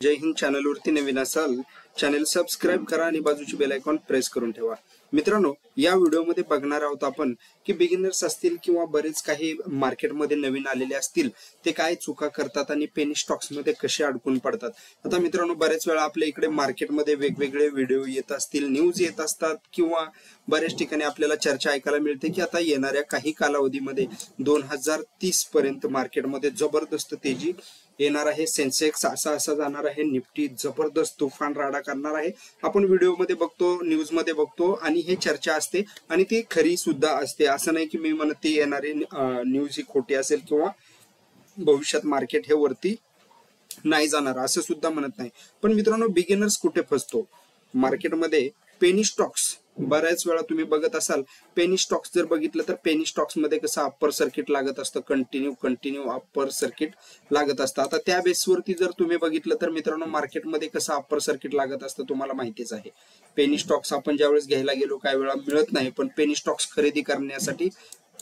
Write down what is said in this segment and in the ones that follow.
जय हिंद चॅनलवरती नवीन असाल channel subscribe करा आणि बाजूची बेल आयकॉन प्रेस करून ठेवा. मित्रांनो या व्हिडिओमध्ये बघणार आहोत आपण की बिगिनर्स असतील किंवा बरेच काही मार्केटमध्ये नवीन आलेले असतील ते काय चुका करतात आणि पेनी स्टॉक्समध्ये कसे अडकून पडतात. आता मित्रांनो बरेच वेळा आपल्या इकडे मार्केटमध्ये वेगवेगळे व्हिडिओ येत असतील न्यूज येत असतात किंवा बऱ्याच ठिकाणी आपल्याला चर्चा ऐकायला मिळते की आता येणाऱ्या काही कालावधीमध्ये दोन हजार तीस पर्यंत मार्केटमध्ये जबरदस्त तेजी येणार आहे. सेन्सेक्स असा असा जाणार आहे. निफ्टी जबरदस्त तुफान राडा करणार आहे. आपण व्हिडिओमध्ये बघतो न्यूजमध्ये बघतो आणि हे चर्चा असते आणि ती खरी सुद्धा असते. असं नाही की मी म्हणत ती येणारी न्यूज ही खोटी असेल किंवा भविष्यात मार्केट हे वरती नाही जाणार असं सुद्धा म्हणत नाही. पण मित्रांनो बिगिनर्स कुठे फसतो? मार्केटमध्ये पेनी स्टॉक्स बऱ्याच वेळा तुम्ही बघत असाल पेनी स्टॉक्स जर बघितलं तर पेनी स्टॉक्समध्ये कसं अप्पर सर्किट लागत असतं कंटिन्यू कंटिन्यू अप्पर सर्किट लागत असतं. आता त्या बेसवरती जर तुम्ही बघितलं तर मित्रांनो मार्केटमध्ये कसं अप्पर सर्किट लागत असतं तुम्हाला माहितीच आहे. पेनी स्टॉक्स आपण ज्यावेळेस घ्यायला गेलो काही वेळा मिळत नाही पण पेनी स्टॉक्स खरेदी करण्यासाठी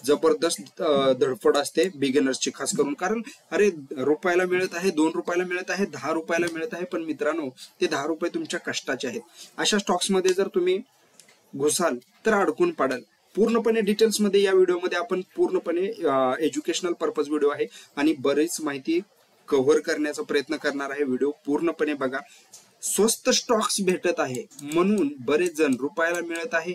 जबरदस्त धडपड असते बिगिनर्सची खास करून. कारण अरे रुपयाला मिळत आहे दोन रुपयाला मिळत आहे दहा रुपयाला मिळत आहे पण मित्रांनो ते दहा रुपये तुमच्या कष्टाचे आहेत. अशा स्टॉक्समध्ये जर तुम्ही घुसाल तर अडकून पडाल. पूर्णपणे डिटेल्समध्ये या व्हिडिओमध्ये आपण पूर्णपणे एज्युकेशनल पर्पज व्हिडिओ आहे आणि बरीच माहिती कव्हर करण्याचा प्रयत्न करणार आहे. व्हिडिओ पूर्णपणे बघा. स्वस्त स्टॉक्स भेटत आहे. म्हणून बरेच जण रुपयाला मिळत आहे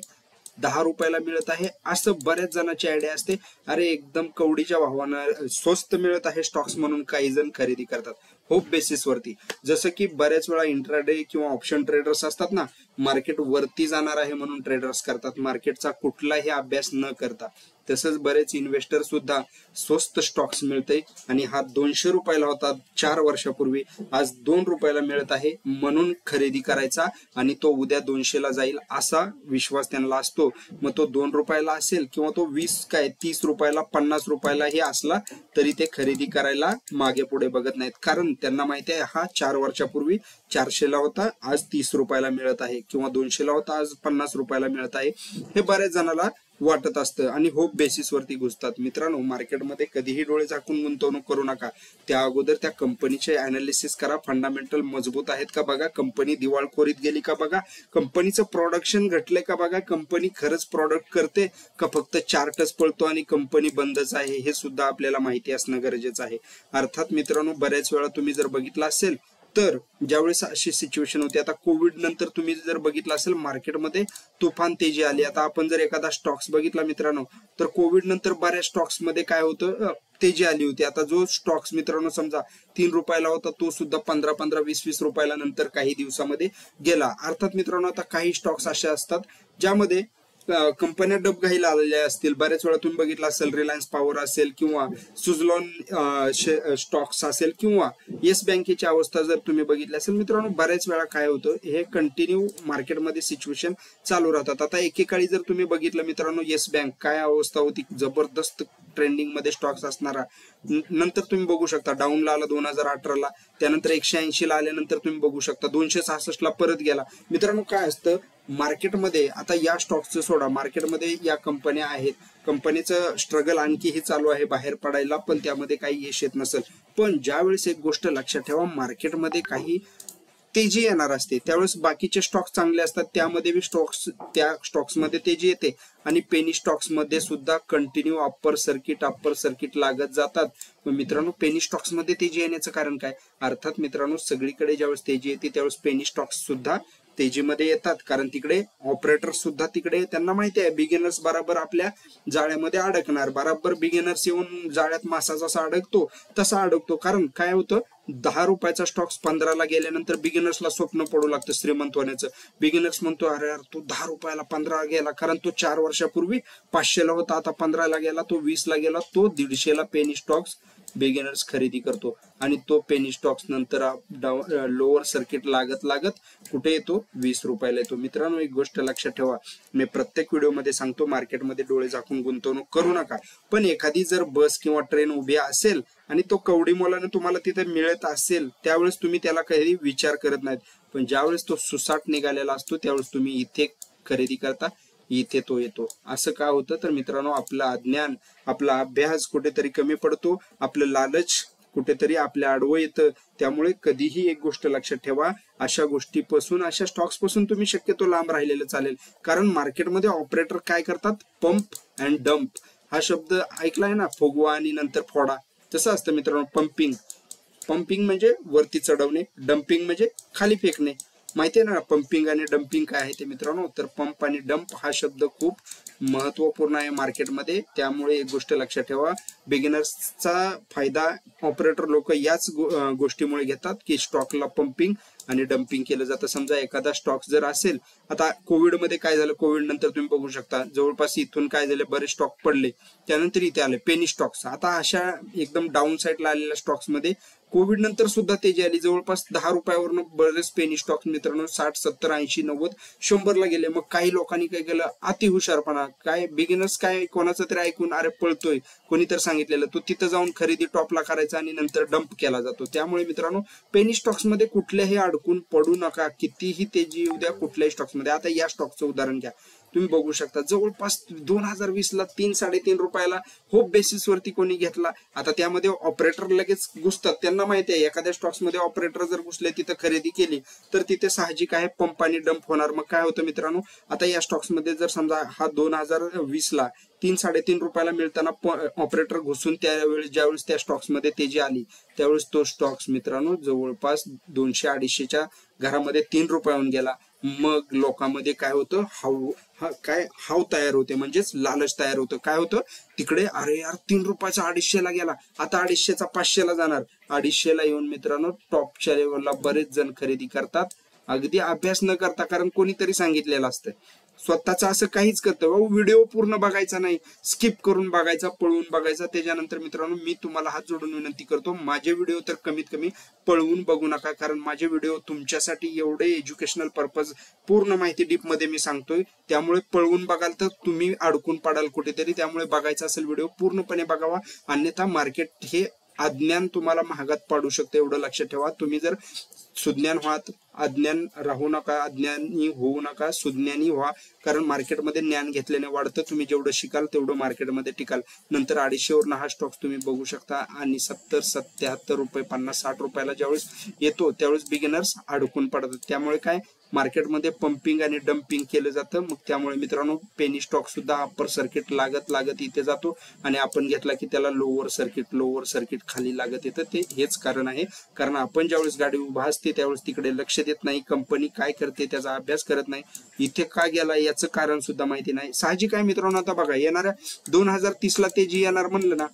दहा रुपयाला मिळत आहे. असं बऱ्याच जणांची आयडिया असते. अरे एकदम कवडीच्या भावानं स्वस्त मिळत आहे स्टॉक्स म्हणून काही जण खरेदी करतात. होप बेसिसवरती जसं की बऱ्याच वेळा इंट्राडे किंवा ऑप्शन ट्रेडर्स असतात ना मार्केट वरती जाणार आहे म्हणून ट्रेडर्स करतात. मार्केटचा कुठलाही अभ्यास न करता. तसंच बरेच इन्व्हेस्टर सुद्धा स्वस्त स्टॉक्स मिळते आणि हा दोनशे रुपयाला होता चार वर्षापूर्वी. आज दोन रुपयाला मिळत आहे म्हणून खरेदी करायचा आणि तो उद्या दोनशेला जाईल असा विश्वास त्यांना असतो. मग तो दोन रुपयाला असेल किंवा तो वीस काय तीस रुपयाला पन्नास रुपयालाही असला तरी ते खरेदी करायला मागे पुढे बघत नाहीत. कारण त्यांना माहिती आहे हा चार वर्षापूर्वी चारशेला होता आज तीस रुपयाला मिळत आहे किंवा दोनशेला होता आज पन्नास रुपयाला मिळत आहे. हे बऱ्याच जणाला वाटत असतं आणि होप बेसिस वरती घुसतात. मित्रांनो मार्केटमध्ये कधीही डोळे झाकून गुंतवणूक करू नका. त्या अगोदर त्या कंपनीचे अनालिसिस करा. फंडामेंटल मजबूत आहेत का बघा? कंपनी दिवाळखोरीत गेली का बघा? कंपनीचं प्रोडक्शन घटलंय का बघा? कंपनी खरंच प्रॉडक्ट करते का फक्त चार्टच पळतो आणि कंपनी बंदच आहे? हे सुद्धा आपल्याला माहिती असणं गरजेचं आहे. अर्थात मित्रांनो बऱ्याच वेळा तुम्ही जर बघितलं असेल तर ज्यावेळेस अशी सिच्युएशन होती आता कोविड नंतर तुम्ही जर बघितलं असेल मार्केटमध्ये तुफान तेजी आली. आता आपण जर एखादा स्टॉक्स बघितला मित्रांनो तर कोविड नंतर बऱ्याच स्टॉक्समध्ये काय होतं तेजी आली होती. आता जो स्टॉक्स मित्रांनो समजा तीन रुपयाला होता तो सुद्धा पंधरा पंधरा वीस वीस रुपयाला नंतर काही दिवसामध्ये गेला. अर्थात मित्रांनो आता काही स्टॉक्स असे असतात ज्यामध्ये कंपन्या डबघाईला आलेल्या असतील बऱ्याच वेळा तुम्ही बघितलं असेल रिलायन्स पॉवर असेल किंवा सुझलॉन स्टॉक्स असेल किंवा येस बँकेची अवस्था जर तुम्ही बघितली असेल मित्रांनो बऱ्याच वेळा काय होतं हे कंटिन्यू मार्केटमध्ये सिच्युएशन चालू राहतात. आता एकेकाळी जर तुम्ही बघितलं मित्रांनो येस बँक काय अवस्था होती जबरदस्त ट्रेंडिंगमध्ये स्टॉक्स असणारा. नंतर तुम्ही बघू शकता डाऊनला आला दोन हजार अठराला त्यानंतर एकशे ऐंशी ला आल्यानंतर तुम्ही बघू शकता दोनशे सहासष्ट ला परत गेला. मित्रांनो काय असतं मार्केटमध्ये आता या स्टॉकचं सोडा मार्केटमध्ये या कंपन्या आहेत. कंपनीचं स्ट्रगल आणखीही चालू आहे बाहेर पडायला पण त्यामध्ये काही यश येत नसेल. पण ज्यावेळेस एक गोष्ट लक्षात ठेवा मार्केटमध्ये काही तेजी येणार असते. त्यावेळेस बाकीचे स्टॉक्स चांगले असतात त्यामध्ये बी स्टॉक्स त्या स्टॉक्समध्ये तेजी येते. आणि पेनी स्टॉक्समध्ये सुद्धा continue upper circuit upper circuit लागत जातात. मित्रांनो पेनी स्टॉक्समध्ये तेजी येण्याचं कारण काय? अर्थात मित्रांनो सगळीकडे ज्यावेळेस तेजी येते त्यावेळेस पेनी स्टॉक्स सुद्धा तेजीमध्ये येतात. कारण तिकडे ऑपरेटर सुद्धा तिकडे त्यांना माहिती आहे बिगिनर्स बराबर आपल्या जाळ्यामध्ये अडकणार. बराबर बिगिनर्स येऊन जाळ्यात मासा जसा अडकतो तसा अडकतो. कारण काय होतं? दहा रुपयाचा स्टॉक्स पंधराला गेल्यानंतर बिगिनर्सला स्वप्न पडू लागतं श्रीमंत होण्याचं बिगिनर्स म्हणतो अरे यार तो दहा रुपयाला पंधरा गेला. कारण तो चार वर्षापूर्वी पाचशेला होता आता पंधराला गेला तो वीसला गेला तो दीडशेला पेनी स्टॉक्स बिगिनर्स खरेदी करतो. आणि तो पेनी स्टॉक्स नंतर लोअर सर्किट लागत लागत कुठे येतो? वीस रुपयाला येतो. मित्रांनो, एक गोष्ट लक्षात ठेवा. मी प्रत्येक व्हिडिओमध्ये सांगतो, मार्केटमध्ये डोळे झाकून गुंतवणूक करू नका. पण एखादी जर बस किंवा ट्रेन उभी असेल आणि तो कवडी मोलाने तुम्हाला तिथे मिळत असेल, त्यावेळेस तुम्ही त्याला काही विचार करत नाहीत. पण ज्यावेळेस तो सुसाट निघालेला असतो, त्यावेळेस तुम्ही इथे खरेदी करता. इथे तो येतो. असं का होतं? तर मित्रांनो आपलं अज्ञान आपला अभ्यास कुठेतरी कमी पडतो. आपलं लालच कुठेतरी आपल्या आडवं येतं. त्यामुळे कधीही एक गोष्ट लक्षात ठेवा. अशा गोष्टीपासून अशा स्टॉक्सपासून तुम्ही शक्यतो लांब राहिलेलं चालेल. कारण मार्केटमध्ये ऑपरेटर काय करतात? पंप अँड डम्प हा शब्द ऐकलाय ना? फुगवा आणि नंतर फोडा. तसं असतं मित्रांनो पंपिंग. पंपिंग म्हणजे वरती चढवणे डम्पिंग म्हणजे खाली फेकणे. माहिती आहे ना पंपिंग आणि डम्पिंग काय आहे ते मित्रांनो? तर पंप आणि डम्प हा शब्द खूप महत्त्वपूर्ण आहे मार्केटमध्ये त्यामुळे एक गोष्ट लक्षात ठेवा बिगिनर्सचा फायदा ऑपरेटर लोक याच गोष्टीमुळे घेतात की स्टॉकला पंपिंग आणि डम्पिंग केलं जातं. समजा एखादा स्टॉक जर असेल आता कोविडमध्ये काय झालं? कोविड नंतर तुम्ही बघू शकता जवळपास इथून काय झालं? बरेच स्टॉक पडले. त्यानंतर इथे आले पेनी स्टॉक्स आता अशा एकदम डाऊन साईडला आलेल्या स्टॉक्समध्ये कोविड नंतर सुद्धा तेजी आली जवळपास दहा रुपयावरनं बरेच पेनी स्टॉक मित्रांनो साठ सत्तर ऐंशी नव्वद शंभरला गेले. मग काही लोकांनी काय केलं? अति हुशारपणा काय बिगिनर्स काय कोणाचं तरी ऐकून अरे पळतोय. कोणी तर सांगितलेलं. तो तिथं जाऊन खरेदी टॉपला करायचा आणि नंतर डंप केला जातो. त्यामुळे मित्रांनो पेनी स्टॉक्समध्ये कुठल्याही अडकून पडू नका. कितीही तेजी येऊ द्या कुठल्याही स्टॉक्समध्ये. आता या स्टॉकचं उदाहरण घ्या. तुम्ही बघू शकता. जवळपास दोन हजार वीस ला तीन साडेतीन रुपयाला होप बेसिस वरती कोणी घेतला. आता त्यामध्ये ऑपरेटर लगेच घुसतात. त्यांना माहिती आहे एखाद्या स्टॉक्समध्ये ऑपरेटर जर घुसले तिथं खरेदी केली तर तिथे साहजिक आहे पंप आणि डंप होणार. मग काय होतं मित्रांनो आता या स्टॉक्समध्ये जर समजा हा दोन हजार वीस ला तीन साडेतीन रुपयाला मिळताना ऑपरेटर घुसून त्यावेळेस ज्यावेळेस त्या स्टॉक्समध्ये तेजी आली त्यावेळेस तो स्टॉक्स मित्रांनो जवळपास दोनशे अडीचशेच्या घरामध्ये तीन रुपयाहून गेला. मग लोकांमध्ये काय होतं? हाव हा काय हाव तयार होते म्हणजेच लालच तयार होतं. काय होतं? तिकडे अरे यार तीन रुपयाचा अडीचशेला गेला. आता अडीचशेचा पाचशेला जाणार. अडीचशेला येऊन मित्रांनो टॉपच्या लेवलला बरेच जण खरेदी करतात. अगदी अभ्यास न करता कारण कोणीतरी सांगितलेलं असतं. स्वतःचं असं काहीच करतं व्हिडिओ पूर्ण बघायचा नाही. स्किप करून बघायचा पळवून बघायचा. त्याच्यानंतर मित्रांनो मी तुम्हाला हात जोडून विनंती करतो माझे व्हिडिओ तर कमीत कमी पळवून बघू नका कारण माझे व्हिडिओ तुमच्यासाठी एवढे एज्युकेशनल पर्पज पूर्ण माहिती डीपमध्ये मी सांगतोय. त्यामुळे पळवून बघाल तर तुम्ही अडकून पडाल कुठेतरी. त्यामुळे बघायचा असेल व्हिडिओ पूर्णपणे बघावा. अन्यथा मार्केट हे अज्ञान तुम्हाला महागात पाडू शकते एवढं लक्षात ठेवा. तुम्ही जर सुज्ञान व्हात अज्ञान राहू नका अज्ञानी होऊ नका सुज्ञानी व्हा. कारण मार्केटमध्ये ज्ञान घेतल्याने वाढतं. तुम्ही जेवढं शिकाल तेवढं मार्केटमध्ये टिकाल. नंतर अडीचशेवर हा स्टॉक तुम्ही बघू शकता. आणि सत्तर सत्याहत्तर रुपये पन्नास साठ रुपयाला ज्यावेळेस येतो त्यावेळेस बिगिनर्स अडकून पडतात. त्यामुळे काय? मार्केटमध्ये पंपिंग आणि डम्पिंग केलं जातं. मग त्यामुळे मित्रांनो पेनी स्टॉक सुद्धा अप्पर सर्किट लागत लागत इथे जातो. आणि आपण घेतला की त्याला लोअर सर्किट लोअर सर्किट खाली लागत येतं. ते हेच कारण आहे. कारण आपण ज्यावेळेस गाडी उभा असते त्यावेळेस तिकडे लक्ष देत नाही. कंपनी काय करते त्याचा अभ्यास करत नाही. इथे का गेला याचं कारण सुद्धा माहिती नाही. साहजिक आहे मित्रांनो आता बघा येणाऱ्या दोन हजार तीसला ते जी येणार म्हणलं ना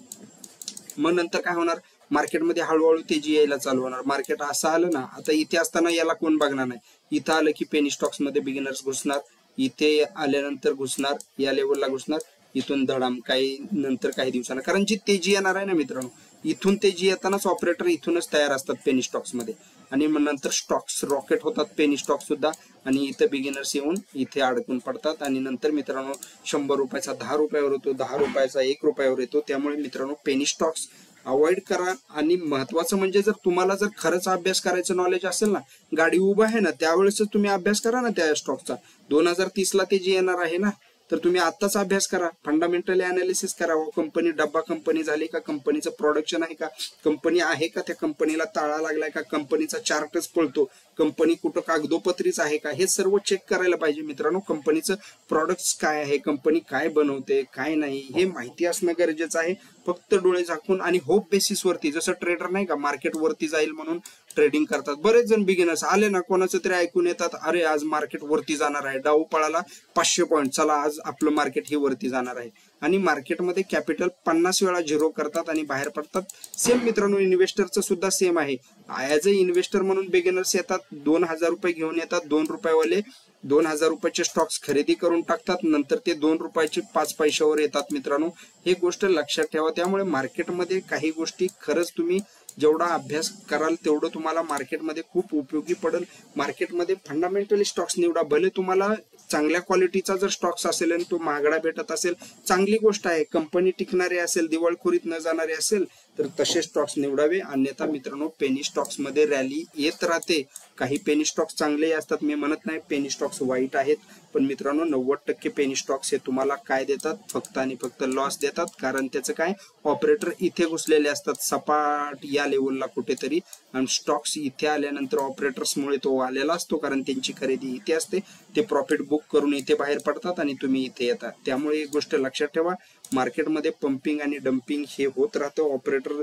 मग नंतर काय होणार? मार्केटमध्ये हळूहळू तेजी यायला चालू होणार. मार्केट असं आलं ना आता इथे असताना याला कोण बघणार नाही. इथं आलं की पेनी स्टॉक्समध्ये बिगिनर्स घुसणार. इथे आल्यानंतर घुसणार या लेवलला घुसणार. इथून धडाम काही नंतर काही दिवसांना. कारण जी तेजी येणार आहे ना मित्रांनो इथून तेजी येतानाच ऑपरेटर इथूनच तयार असतात पेनी स्टॉक्समध्ये. आणि मग नंतर स्टॉक्स रॉकेट होतात पेनी स्टॉक सुद्धा. आणि इथं बिगिनर्स येऊन इथे अडकून पडतात. आणि नंतर मित्रांनो शंभर रुपयाचा दहा रुपयावर येतो दहा रुपयाचा एक रुपयावर येतो. त्यामुळे मित्रांनो पेनी स्टॉक्स अवॉइड करा. आणि महत्वाचं म्हणजे जर तुम्हाला जर खरंच अभ्यास करायचं नॉलेज असेल ना गाडी उभा आहे ना त्यावेळेस तुम्ही अभ्यास करा ना त्या स्टॉकचा दोन हजार तीसला ते जे येणार आहे ना तर तुम्ही आत्ताच अभ्यास करा. फंडामेंटली अनालिसिस करा कंपनी डब्बा कंपनी झाली का कंपनीचं प्रोडक्शन आहे का कंपनी आहे का त्या कंपनीला ताळा लागलाय का कंपनीचा चार्टच पळतो कंपनी कुठं कागदोपत्रीच आहे का हे सर्व चेक करायला पाहिजे मित्रांनो. कंपनीचं प्रॉडक्ट्स काय आहे कंपनी काय बनवते काय नाही हे माहिती असणं गरजेचं आहे. फक्त डोळे झाकून आणि होप बेसिस वरती जसं ट्रेडर नाही का मार्केट वरती जाईल म्हणून ट्रेडिंग करतात. बरेच जण बिगिनर्स आले ना कोणाचं तरी ऐकून येतात अरे आज मार्केट वरती जाणार आहे. डाऊ पळाला पाचशे पॉईंट चला आज आपलं मार्केट हे वरती जाणार आहे. आणि मार्केटमध्ये कॅपिटल पन्नास वेळा झिरो करतात आणि बाहेर पडतात. सेम मित्रांनो इन्व्हेस्टरचं सुद्धा सेम आहे. ऍज अ इन्व्हेस्टर म्हणून बिगिनर्स येतात दोन हजार रुपये घेऊन येतात दोन रुपयावाले दोन हजार रुपयाचे स्टॉक्स खरेदी करून टाकतात नंतर ते दोन रुपयाचे पाच पैशावर येतात मित्रांनो. हे गोष्ट लक्षात ठेवा त्यामुळे मार्केटमध्ये काही गोष्टी खरंच तुम्ही जेवढा अभ्यास कराल तेवढं तुम्हाला मार्केटमध्ये खूप उपयोगी पडेल. मार्केटमध्ये फंडामेंटली स्टॉक्स निवडा भले तुम्हाला चांगल्या क्वालिटीचा जर स्टॉक्स असेल आणि तो महागडा भेटत असेल चांगली गोष्ट आहे. कंपनी टिकणारी असेल दिवाळखोरीत न जाणारी असेल तर तसे स्टॉक्स निवडावे. अन्यथा मित्रांनो पेनी स्टॉक्समध्ये रॅली येत राहते. काही पेनी स्टॉक्स चांगले असतात. मी म्हणत नाही पेनी स्टॉक्स वाईट आहेत. पण मित्रांनो नव्वद टक्के पेनी स्टॉक्स हे तुम्हाला काय देतात? फक्त आणि फक्त लॉस देतात. कारण त्याचं काय? ऑपरेटर इथे घुसलेले असतात. सपाट या लेवलला कुठेतरी. आणि स्टॉक्स इथे आल्यानंतर ऑपरेटर्समुळे तो आलेला असतो. कारण त्यांची खरेदी इथे असते. ते प्रॉफिट बुक करून इथे बाहेर पडतात आणि तुम्ही इथे येतात त्यामुळे एक गोष्ट लक्षात ठेवा. मार्केटमध्ये पंपिंग आणि डम्पिंग हे होत राहतं. ऑपरेटर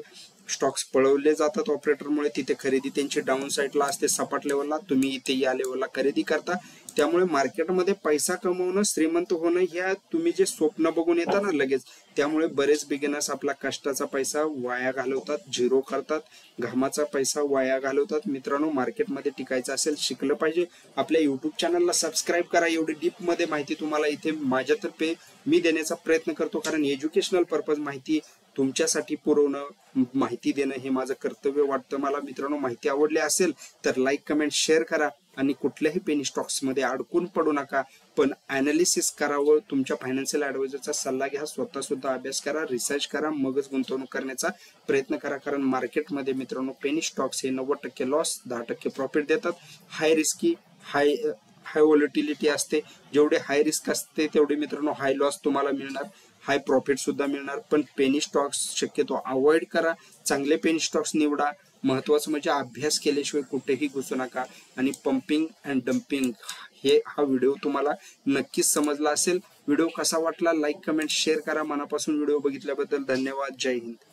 स्टॉक्स पळवले जातात ऑपरेटरमुळे तिथे खरेदी त्यांची डाऊन साईडला असते. सपाट लेवलला तुम्ही इथे या लेवलला खरेदी करता. त्यामुळे मार्केटमध्ये पैसा कमवणं श्रीमंत होणं ह्या तुम्ही जे स्वप्न बघून येता ना लगेच त्यामुळे बरेच बिगिनर्स आपला कष्टाचा पैसा वाया घालवतात झिरो करतात घामाचा पैसा वाया घालवतात. मित्रांनो मार्केटमध्ये टिकायचं असेल शिकलं पाहिजे. आपल्या युट्यूब चॅनलला सबस्क्राईब करा. एवढी डीपमध्ये माहिती तुम्हाला इथे माझ्यातर्फे मी देण्याचा प्रयत्न करतो. कारण एज्युकेशनल पर्पज माहिती तुमच्यासाठी पुरवणं माहिती देणं हे माझं कर्तव्य वाटतं. मला मित्रांनो माहिती आवडली असेल तर लाईक कमेंट शेअर करा. आणि कुठल्याही पेनी स्टॉक्समध्ये अडकून पडू नका. पण अनालिसिस करावं तुमच्या फायनान्शियल ऍडवायझरचा सल्ला घ्या स्वतः सुद्धा अभ्यास करा रिसर्च करा मगच गुंतवणूक करण्याचा प्रयत्न करा. कारण मार्केटमध्ये मित्रांनो पेनी स्टॉक्स हे नव्वद टक्के लॉस दहा टक्के प्रॉफिट देतात. हाय रिस्की हाय हाय व्हॉलिटिलिटी असते. जेवढे हाय रिस्क असते तेवढे मित्रांनो हाय लॉस तुम्हाला मिळणार. हाय प्रॉफिट सुद्धा मिळणार. पण पेनी स्टॉक्स शक्यतो अवॉइड करा. चांगले पेनी स्टॉक्स निवडा. महत्वाचं म्हणजे अभ्यास केल्याशिवाय कुठेही घुसू नका. आणि पंपिंग अँड डम्पिंग हे हा व्हिडिओ तुम्हाला नक्कीच समजला असेल. व्हिडिओ कसा वाटला? लाईक कमेंट शेअर करा. मनापासून व्हिडिओ बघितल्याबद्दल धन्यवाद. जय हिंद.